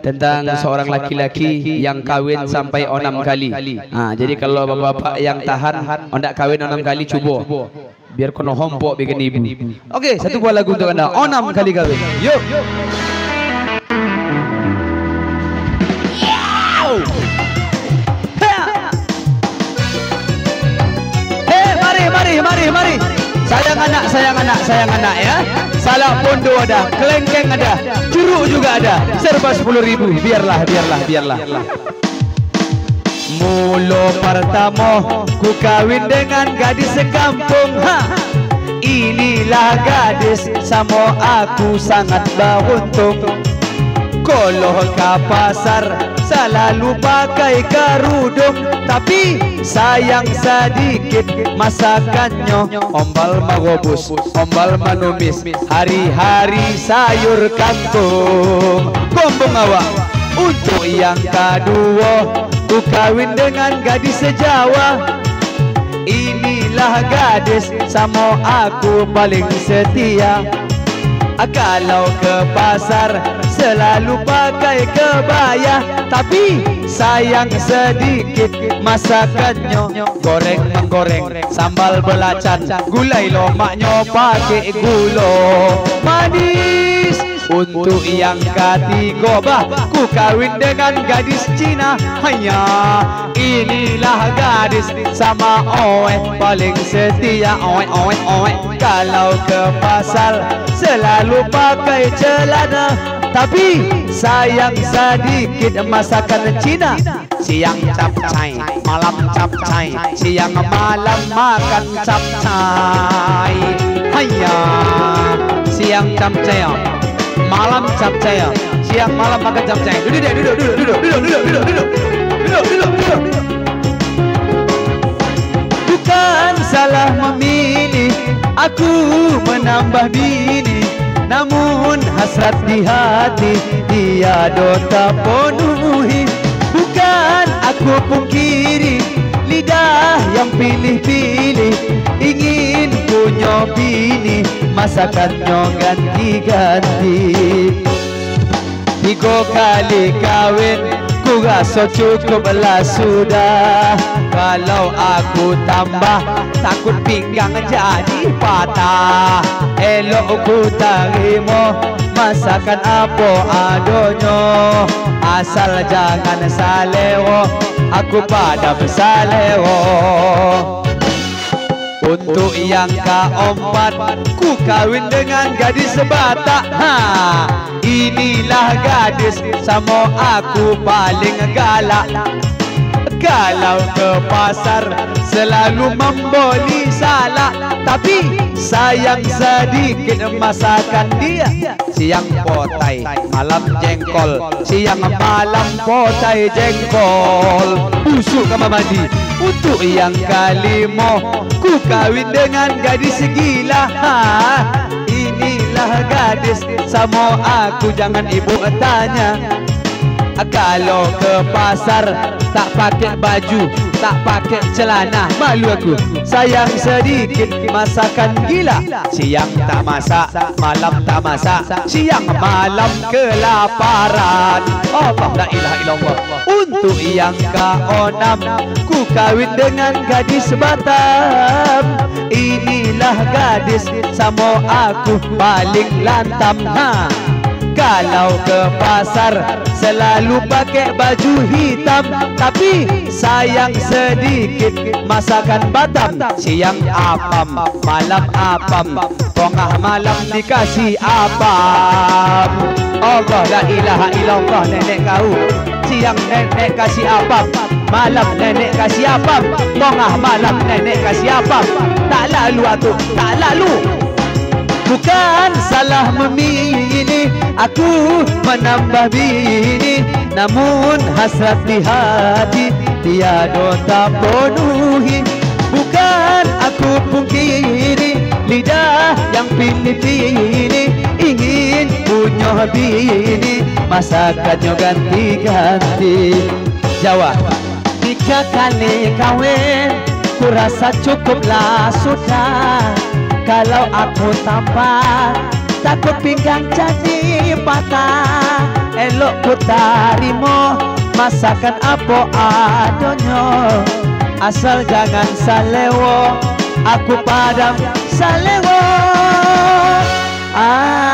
tentang seorang laki-laki yang kahwin sampai enam kali. Ha, jadi kalau bapak-bapak yang tahan hendak kahwin enam kali cuba. Biar kono hompok bikin ibu. Okey, satu buah lagu untuk anda. Enam kali kahwin. Yuk. Hey, mari, mari, mari, mari. Sayang anak, sayang anak, sayang anak ya. Salah pondo ada, kelengkeng ada, curug juga ada. Serba sepuluh ribu. Biarlah, biarlah, biarlah. Mulu pertama ku kawin dengan gadis sekampung. Ha. Inilah gadis sama aku sangat beruntung. Kalau ke pasar selalu pakai kerudung. Tapi sayang sedikit masakannya Ombal magobus, ombal manumis Hari-hari sayur kangkung. Gombong awak Untuk yang kedua Ku kawin dengan gadis sejawa Inilah gadis sama aku paling setia kalau ke pasar selalu pakai kebaya Tapi sayang sedikit masakannya Goreng menggoreng sambal belacan. Gulai lomaknya pakai gula. Manis untuk yang ketiga bah Ku kawin dengan gadis Cina. Hanya inilah gadis sama oe Paling setia oe oe oe. Kalau ke pasar selalu pakai celana. Tapi sayang sedikit masakan Cina. Siang capcay, malam capcay Siang malam makan capcay Hanya siang capcay malam capcay siang malam makan capcay duduk deh duduk duduk duduk duduk duduk duduk duduk duduk duduk duduk bukan salah memilih aku menambah bini namun hasrat di hati tiada tak penuhi bukan aku pungkiri lidah yang pilih-pilih ingin punya bini masakannya ganti-ganti. Tiga kali kahwin ku rasa cukup lah sudah. Kalau aku tambah takut pinggang jadi patah. Elok ku terima masakan apa adonyo? Asal jangan salewo aku padam salewo untuk yang keempat Ku kawin dengan gadis sebatak. Ha, Inilah gadis Sama aku paling galak. Kalau ke pasar Selalu memboli salak. Tapi sayang sedikit masakan dia. Siang potai, malam jengkol. Siang malam potai jengkol. Busuk kamar mandi Untuk yang kelima Ku kawin dengan gadis gila. Ha, Inilah gadis. Sama aku jangan ibu tanya. Kalau ke pasar Tak pakai baju Tak pakai celana Malu aku. Sayang sedikit Masakan gila. Siang tak masak Malam tak masak. Siang malam kelaparan. Allah La ilaha illallah. Untuk yang keenam Ku kawin dengan gadis Batam. Inilah gadis Sama aku paling lantam Ha kalau ke pasar selalu pakai baju hitam. Tapi sayang sedikit masakan Batam. Siang apam, malam apam Tengah malam dikasih apam. Allah la ilaha illallah nenek kau. Siang nenek kasih apam Malam nenek kasih apam Tengah malam nenek kasih apam. Tak lalu atuh, tak lalu. Bukan salah memilih Aku menambah bini Namun hasrat di hati Tiada tak penuhi. Bukan aku pungkiri Lidah yang pilih-pilih Ingin punya bini. Masakannya ganti-ganti. Jawab. Tiga kali kahwin Ku rasa cukuplah sudah. Kalau aku tambah Takut pinggang jadi patah. Elok ku tarimo Masakan apa adonyo? Asal jangan salewo Aku padam salewo. Ah